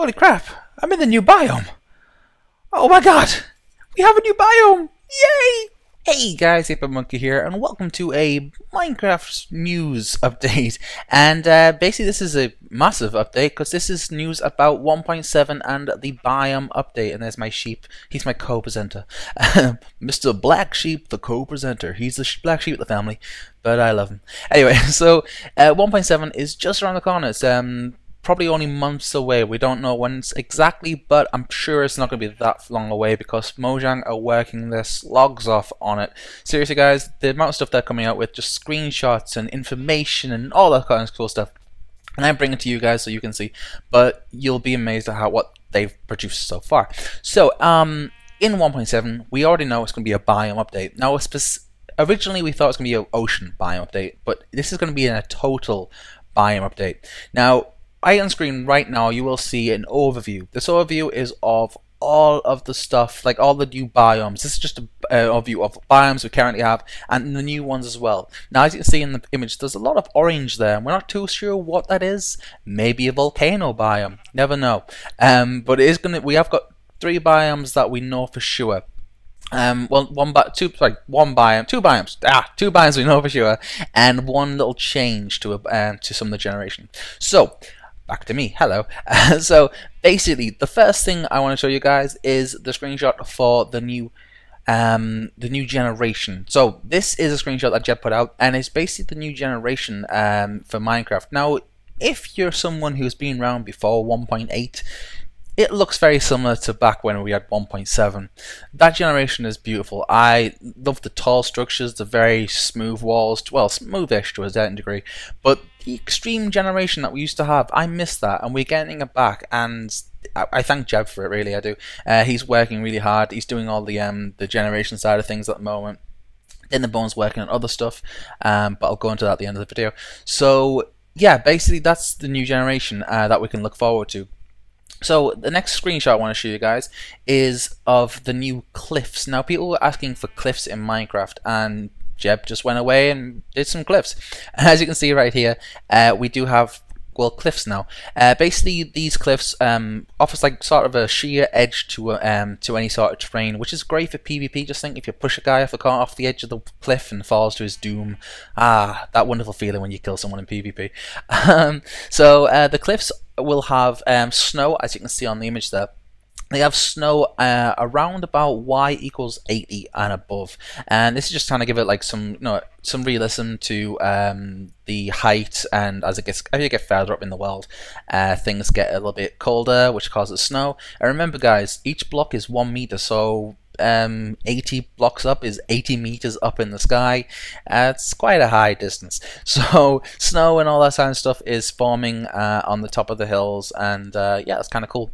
Holy crap! I'm in the new biome! Oh my god! We have a new biome! Yay! Hey guys, Monkey here, and welcome to a Minecraft news update. And uh, basically, this is a massive update because this is news about 1.7 and the biome update. And there's my sheep. He's my co-presenter, Mr. Black Sheep, the co-presenter. He's the black sheep of the family, but I love him. Anyway, so uh, 1.7 is just around the corner. It's um, probably only months away. We don't know when exactly, but I'm sure it's not going to be that long away because Mojang are working their logs off on it. Seriously, guys, the amount of stuff they're coming out with, just screenshots and information and all that kind of cool stuff. And I bring it to you guys so you can see, but you'll be amazed at how what they've produced so far. So, um, in 1.7, we already know it's going to be a biome update. Now, originally we thought it was going to be an ocean biome update, but this is going to be in a total biome update. Now, right on screen right now you will see an overview. This overview is of all of the stuff, like all the new biomes. This is just a uh, overview of biomes we currently have and the new ones as well. Now, as you can see in the image, there's a lot of orange there, we're not too sure what that is. Maybe a volcano biome. Never know. Um, but it is gonna. We have got three biomes that we know for sure. Um, well, one bi- two, sorry, one biome, two biomes, ah, two biomes we know for sure, and one little change to a um, to some of the generation. So, back to me. Hello. so basically, the first thing I want to show you guys is the screenshot for the new um, the new generation. So this is a screenshot that Jeb put out, and it's basically the new generation um, for Minecraft. Now, if you're someone who's been around before 1.8, it looks very similar to back when we had 1.7. That generation is beautiful. I love the tall structures, the very smooth walls, well, smoothish to a certain degree, but the extreme generation that we used to have, I miss that, and we're getting it back, and I, thank Jeb for it, really, I do. Uh, he's working really hard, he's doing all the, um, the generation side of things at the moment. Dinnerbone's working on other stuff, um, but I'll go into that at the end of the video. So, yeah, basically that's the new generation uh, that we can look forward to. So the next screenshot I want to show you guys is of the new cliffs. Now people were asking for cliffs in Minecraft and Jeb just went away and did some cliffs. As you can see right here, uh, we do have well cliffs now. Uh, basically, these cliffs um, offers like sort of a sheer edge to um, to any sort of terrain, which is great for PvP. Just think if you push a guy off the off the edge of the cliff and falls to his doom, ah, that wonderful feeling when you kill someone in PvP. Um, so uh, the cliffs will have um, snow, as you can see on the image there. They have snow uh, around about y equals 80 and above, and this is just trying to give it like some, you know, some realism to um, the height. And as it gets, as you get further up in the world, uh, things get a little bit colder, which causes snow. And remember, guys, each block is one meter, so um, 80 blocks up is 80 meters up in the sky. Uh, it's quite a high distance. So snow and all that kind of stuff is forming uh, on the top of the hills, and uh, yeah, it's kind of cool.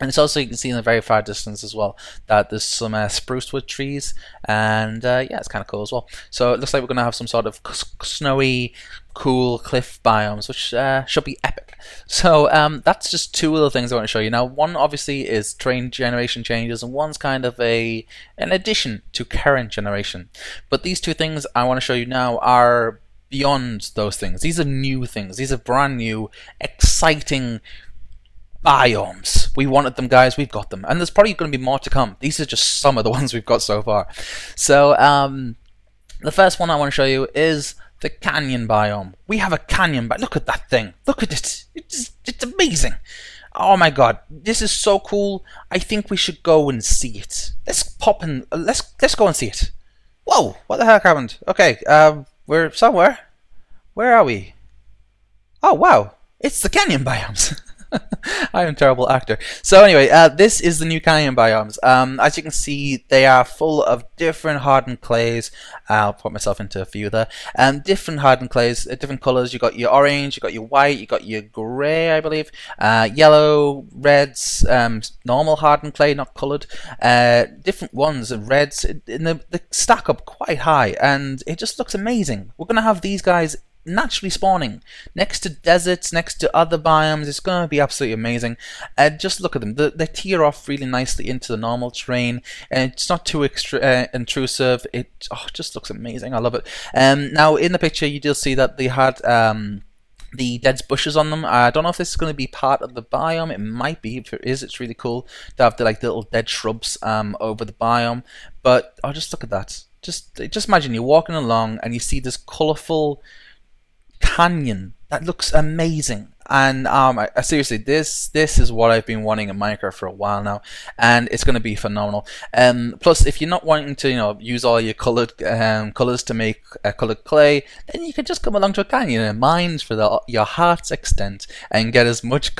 And it's also, you can see in the very far distance as well, that there's some uh, spruce wood trees, and uh, yeah, it's kind of cool as well. So it looks like we're going to have some sort of snowy, cool cliff biomes, which uh, should be epic. So um, that's just two of the things I want to show you. Now, one obviously is terrain generation changes, and one's kind of a an addition to current generation. But these two things I want to show you now are beyond those things. These are new things. These are brand new, exciting biomes. We wanted them, guys. We've got them, and there's probably going to be more to come. These are just some of the ones we've got so far. So, um, the first one I want to show you is the canyon biome. We have a canyon, but look at that thing. Look at it. It's it's amazing. Oh my god, this is so cool. I think we should go and see it. Let's pop in. Uh, let's let's go and see it. Whoa! What the heck happened? Okay, um, we're somewhere. Where are we? Oh wow! It's the canyon biomes. I am a terrible actor. So anyway, uh, this is the new canyon biomes. Um, as you can see, they are full of different hardened clays. I'll put myself into a few there. Um, different hardened clays, uh, different colors. You got your orange, you got your white, you got your gray, I believe, uh, yellow, reds, um, normal hardened clay, not colored. Uh, different ones, reds. And the, the stack up quite high, and it just looks amazing. We're gonna have these guys naturally spawning next to deserts, next to other biomes. It's going to be absolutely amazing. Uh, just look at them. They, they tear off really nicely into the normal terrain, and it's not too extra, uh, intrusive. It oh, just looks amazing. I love it. Um, now, in the picture, you do see that they had. Um, the dead bushes on them. I don't know if this is going to be part of the biome. It might be. If it is, it's really cool to have the like little dead shrubs um, over the biome. But oh, just look at that. Just just imagine you're walking along and you see this colourful canyon that looks amazing. And um, I, seriously, this this is what I've been wanting in Minecraft for a while now, and it's going to be phenomenal. Um, plus, if you're not wanting to, you know, use all your colored um, colors to make a colored clay, then you can just come along to a canyon and mine for the, your heart's extent and get as much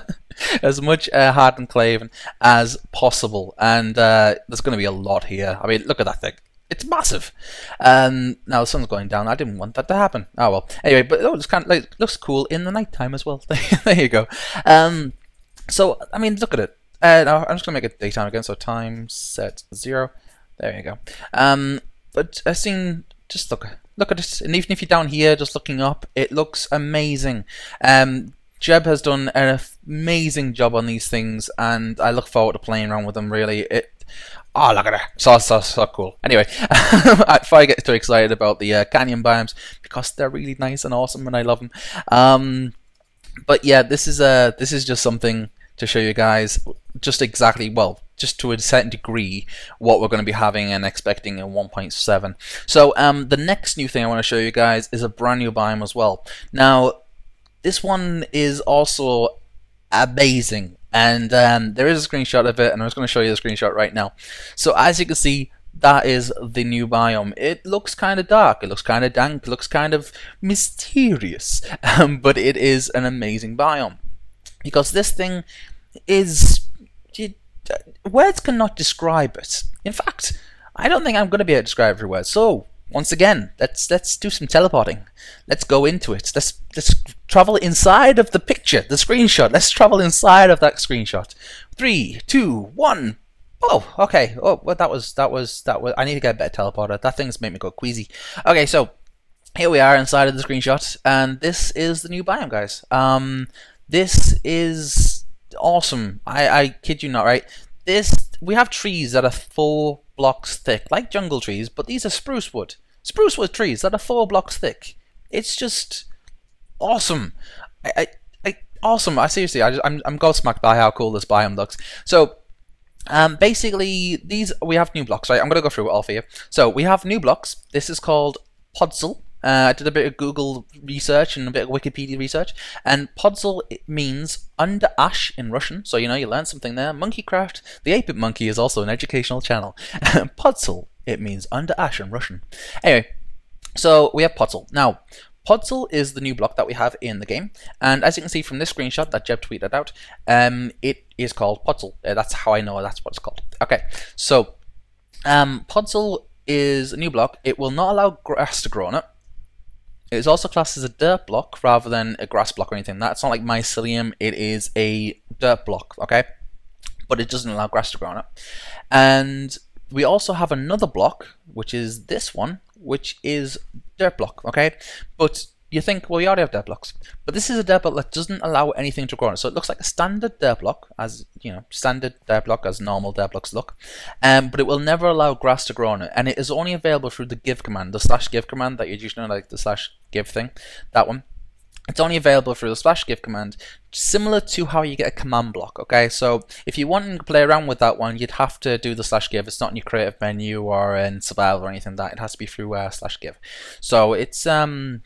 as much uh, hardened clay as possible. And uh, there's going to be a lot here. I mean, look at that thing. It's massive. Um, now the sun's going down. I didn't want that to happen. Oh well. Anyway, but oh, it's kind of like looks cool in the nighttime as well. there you go. Um, so I mean, look at it. Uh, now I'm just gonna make it daytime again. So time set zero. There you go. Um, but I've seen. Just look. Look at it. And even if you're down here, just looking up, it looks amazing. Um, Jeb has done an amazing job on these things, and I look forward to playing around with them. Really, it Oh, look at that. So, so, so cool. Anyway, I get too excited about the uh, canyon biomes, because they're really nice and awesome and I love them. Um, but yeah, this is uh, this is just something to show you guys just exactly, well, just to a certain degree, what we're going to be having and expecting in 1.7. So um, the next new thing I want to show you guys is a brand new biome as well. Now, this one is also amazing. And um, there is a screenshot of it, and I'm just going to show you the screenshot right now. So as you can see, that is the new biome. It looks kind of dark, it looks kind of dank, it looks kind of mysterious, um, but it is an amazing biome. Because this thing is... words cannot describe it. In fact, I don't think I'm going to be able to describe every word. So, once again, let's let's do some teleporting. Let's go into it. Let's let's travel inside of the picture, the screenshot. Let's travel inside of that screenshot. Three, two, one. Oh, okay. Oh, well, that was that was that was. I need to get a better teleporter. That thing's made me go queasy. Okay, so here we are inside of the screenshot, and this is the new biome, guys. Um, this is awesome. I I kid you not, right? This we have trees that are four blocks thick, like jungle trees, but these are spruce wood. Spruce wood trees that are four blocks thick. It's just awesome. I, I, I awesome. I seriously, I just, I'm, I'm gobsmacked by how cool this biome looks. So, um, basically, these we have new blocks. Right, I'm gonna go through it all for you. So we have new blocks. This is called Podzol. Uh, I did a bit of Google research and a bit of Wikipedia research, and Podzol means under ash in Russian. So you know you learned something there. Monkeycraft, the 8-bit monkey, is also an educational channel. Podzol, it means under ash in Russian. Anyway, so we have Podzol. Now, Podzol is the new block that we have in the game, and as you can see from this screenshot that Jeb tweeted out, um, it is called Podzol. Uh, that's how I know that's what it's called. Okay, so um, Podzol is a new block. It will not allow grass to grow on it. It is also classed as a dirt block rather than a grass block or anything. That's not like mycelium. It is a dirt block, okay? But it doesn't allow grass to grow on it. And we also have another block, which is this one, which is dirt block, okay? But you think, well, you already have dirt blocks. But this is a dirt block that doesn't allow anything to grow on it. So it looks like a standard dirt block, as, you know, standard dirt block as normal dirt blocks look. Um, but it will never allow grass to grow on it. And it is only available through the give command, the slash give command that you usually know, like the slash give thing, that one. It's only available through the slash give command, similar to how you get a command block, okay? So if you want to play around with that one, you'd have to do the slash give. It's not in your creative menu or in survival or anything like that. It has to be through uh, slash give. So it's um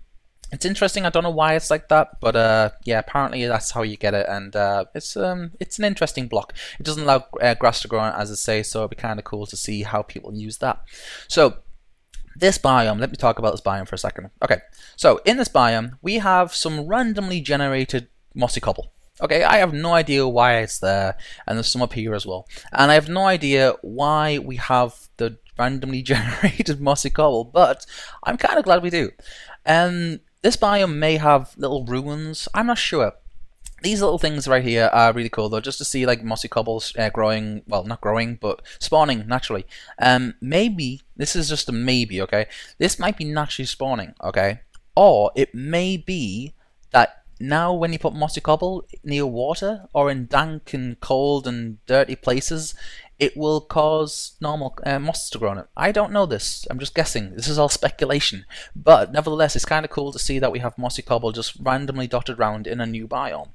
it's interesting. I don't know why it's like that, but uh, yeah, apparently that's how you get it, and uh, it's um, it's an interesting block. It doesn't allow uh, grass to grow on as I say, so it'd be kind of cool to see how people use that. So this biome, let me talk about this biome for a second. Okay, so in this biome, we have some randomly generated mossy cobble. Okay, I have no idea why it's there, and there's some up here as well. And I have no idea why we have the randomly generated mossy cobble, but I'm kind of glad we do. Um, this biome may have little ruins, I'm not sure. These little things right here are really cool though, just to see like mossy cobbles uh, growing, well not growing, but spawning naturally. Um, maybe, this is just a maybe, okay? This might be naturally spawning, okay? Or it may be that now when you put mossy cobble near water or in dank and cold and dirty places, it will cause normal uh, mosses to grow on it. I don't know this. I'm just guessing. This is all speculation. But nevertheless, it's kind of cool to see that we have mossy cobble just randomly dotted around in a new biome.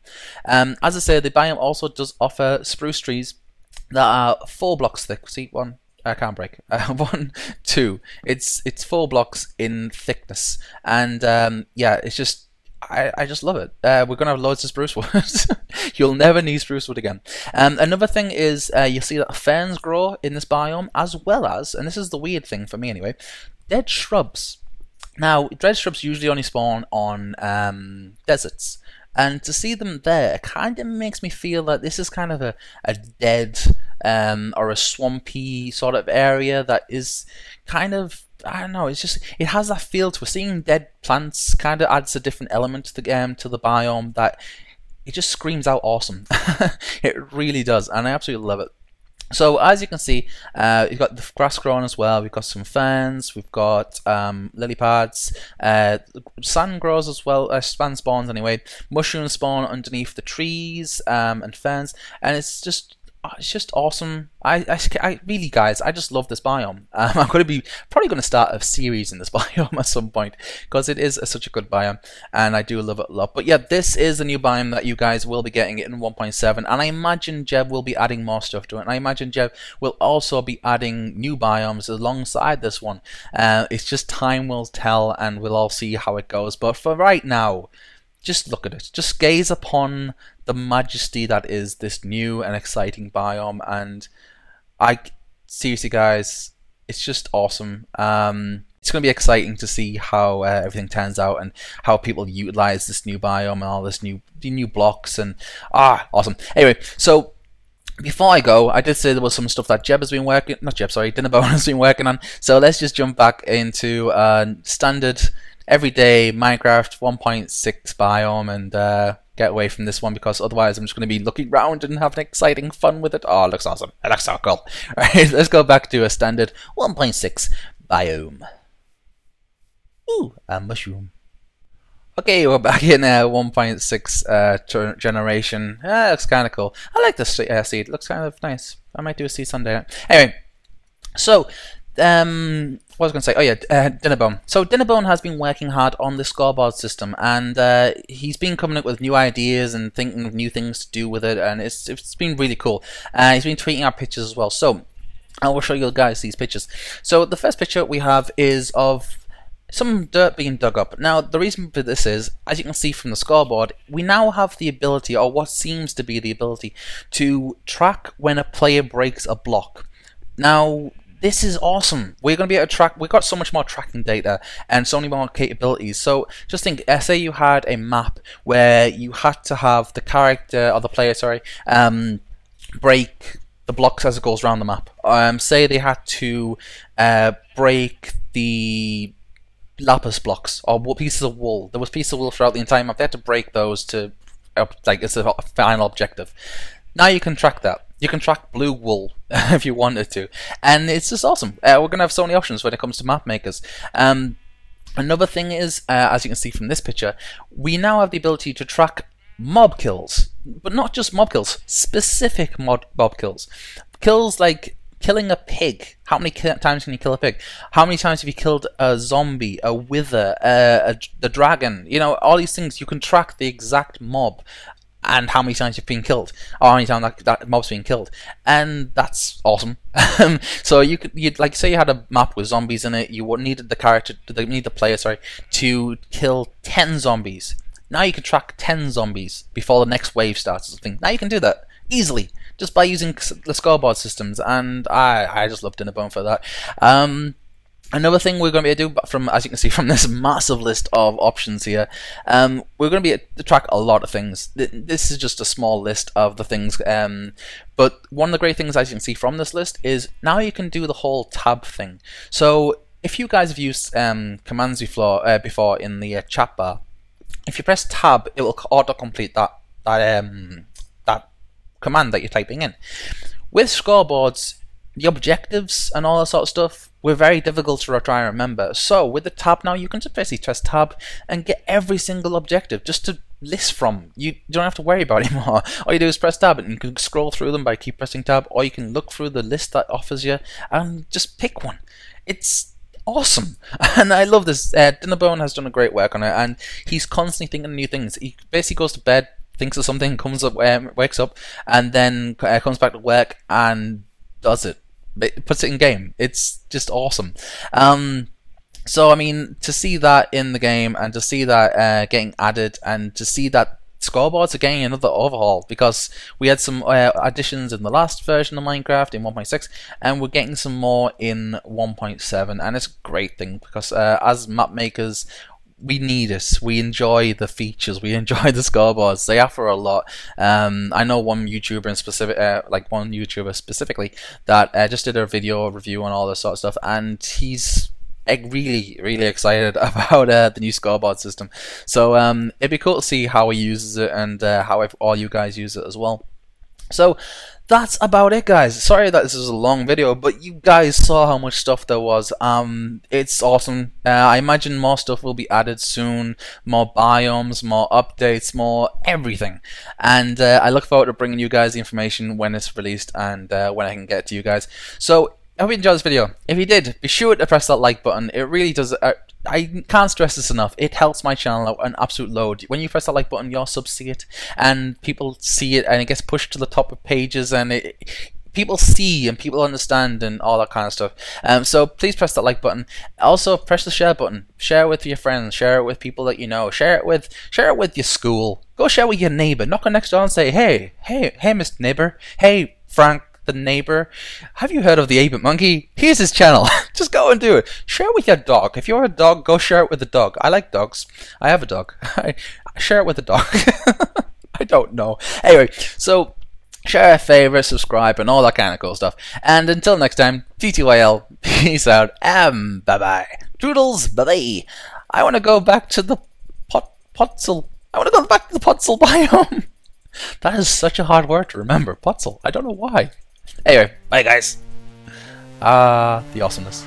Um, as I say, the biome also does offer spruce trees that are four blocks thick. See, one, I can't break. Uh, one, two. It's it's four blocks in thickness, and um, yeah, it's just I, I just love it. Uh, we're gonna have loads of spruce wood. You'll never need spruce wood again. Um, another thing is uh, you see that ferns grow in this biome, as well as, and this is the weird thing for me anyway, dead shrubs. Now, dead shrubs usually only spawn on um, deserts, and to see them there kind of makes me feel that this is kind of a, a dead um, or a swampy sort of area that is kind of I don't know. It's just it has that feel to it. Seeing dead plants kind of adds a different element to the um, to the biome that it just screams out awesome. it really does, and I absolutely love it. So as you can see, uh, you've got the grass growing as well. We've got some ferns. We've got um, lily pads. Uh, sand grows as well. Uh, sand spawns anyway. Mushrooms spawn underneath the trees um, and ferns, and it's just it's just awesome. I, I, I, really, guys, I just love this biome. Um, I'm going to be probably going to start a series in this biome at some point because it is a, such a good biome, and I do love it a lot. But yeah, this is a new biome that you guys will be getting in 1.7, and I imagine Jeb will be adding more stuff to it. And I imagine Jeb will also be adding new biomes alongside this one. Uh, it's just time will tell, and we'll all see how it goes. But for right now, just look at it. Just gaze upon the majesty that is this new and exciting biome. And I seriously, guys, it's just awesome. Um, it's going to be exciting to see how uh, everything turns out and how people utilize this new biome and all this new new blocks and ah, awesome. Anyway, so before I go, I did say there was some stuff that Jeb has been working, not Jeb, sorry, Dinnerbone has been working on. So let's just jump back into uh, standard everyday Minecraft 1.6 biome and uh, get away from this one because otherwise I'm just going to be looking around and having exciting fun with it. Oh, it looks awesome. It looks so cool. Alright, let's go back to a standard 1.6 biome. Ooh, a mushroom. Okay, we're back in uh, 1.6 uh, generation. Ah, looks kind of cool. I like this uh, seed. It looks kind of nice. I might do a seed someday. Anyway, so um, what was going to say? Oh yeah, uh, Dinnerbone. So Dinnerbone has been working hard on the scoreboard system, and uh, he's been coming up with new ideas and thinking of new things to do with it, and it's it's been really cool. Uh, he's been tweeting our pictures as well. So I will show you guys these pictures. So the first picture we have is of some dirt being dug up. Now, the reason for this is, as you can see from the scoreboard, we now have the ability, or what seems to be the ability, to track when a player breaks a block. Now, this is awesome. We're going to be able to track, we've got so much more tracking data and so many more capabilities. So just think, say you had a map where you had to have the character, or the player, sorry, um, break the blocks as it goes around the map. Um, say they had to uh, break the lapis blocks or pieces of wool. There was pieces of wool throughout the entire map. They had to break those to, uh, like, it's a final objective. Now you can track that. You can track blue wool if you wanted to, and it's just awesome. Uh, we're gonna have so many options when it comes to map makers. Um, another thing is, uh, as you can see from this picture, we now have the ability to track mob kills, but not just mob kills, specific mob, mob kills. Kills like killing a pig. How many times can you kill a pig? How many times have you killed a zombie, a wither, uh, a, the dragon? You know, all these things, you can track the exact mob and how many times you've been killed, or how many times that, that mob's been killed, and that's awesome. Um, so you could, you'd like say you had a map with zombies in it, you needed the character, the need the player, sorry, to kill ten zombies. Now you can track ten zombies before the next wave starts or something. Now you can do that easily just by using the scoreboard systems, and I I just love Dinnerbone for that. Um, Another thing we're going to be able to do, from as you can see from this massive list of options here, um, we're going to be to track a lot of things. This is just a small list of the things, um, but one of the great things, as you can see from this list, is now you can do the whole tab thing. So if you guys have used um, commands before, uh, before in the uh, chat bar, if you press tab, it will auto-complete that that um, that command that you're typing in. With scoreboards, the objectives and all that sort of stuff were very difficult to try and remember. So with the tab now, you can just basically press tab and get every single objective just to list from. You don't have to worry about it anymore. All you do is press tab and you can scroll through them by keep pressing tab, or you can look through the list that offers you and just pick one. It's awesome, and I love this. Uh, Dinnerbone has done a great work on it, and he's constantly thinking new things. He basically goes to bed, thinks of something, comes up, um, wakes up, and then uh, comes back to work and does it. It. Puts it in game. It's just awesome. Um, so I mean, to see that in the game and to see that uh, getting added and to see that scoreboards are getting another overhaul because we had some uh, additions in the last version of Minecraft in 1.6 and we're getting some more in 1.7 and it's a great thing because uh, as map makers we need it. We enjoy the features. We enjoy the scoreboards. They offer a lot. Um, I know one YouTuber in specific, uh, like one YouTuber specifically, that uh, just did a video review on all this sort of stuff, and he's really, really excited about uh, the new scoreboard system. So um, it'd be cool to see how he uses it and uh, how all you guys use it as well. So that's about it guys sorry that this is a long video but you guys saw how much stuff there was um it's awesome uh, I imagine more stuff will be added soon more biomes more updates more everything and uh, I look forward to bringing you guys the information when it's released and uh, when I can get to you guys so I hope you enjoyed this video. If you did, be sure to press that like button. It really does. I can't stress this enough. It helps my channel out an absolute load. When you press that like button, your subs see it, and people see it, and it gets pushed to the top of pages, and it, people see and people understand and all that kind of stuff. Um, so please press that like button. Also, press the share button. Share it with your friends. Share it with people that you know. Share it with share it with your school. Go share with your neighbor. Knock on next door and say, "Hey, hey, hey, Mr. Neighbor. Hey, Frank the neighbor. Have you heard of the 8-Bit Monkey? Here's his channel. Just go and do it. Share it with your dog. If you're a dog, go share it with a dog. I like dogs. I have a dog. I share it with a dog. I don't know. Anyway, so share, favorite, subscribe, and all that kind of cool stuff. And until next time, TTYL, peace out, and bye bye. Doodles, bye bye. I want to go back to the pot potzel. I want to go back to the potzel biome. that is such a hard word to remember. Potzel. I don't know why. Anyway, bye guys. Ah, uh, the awesomeness.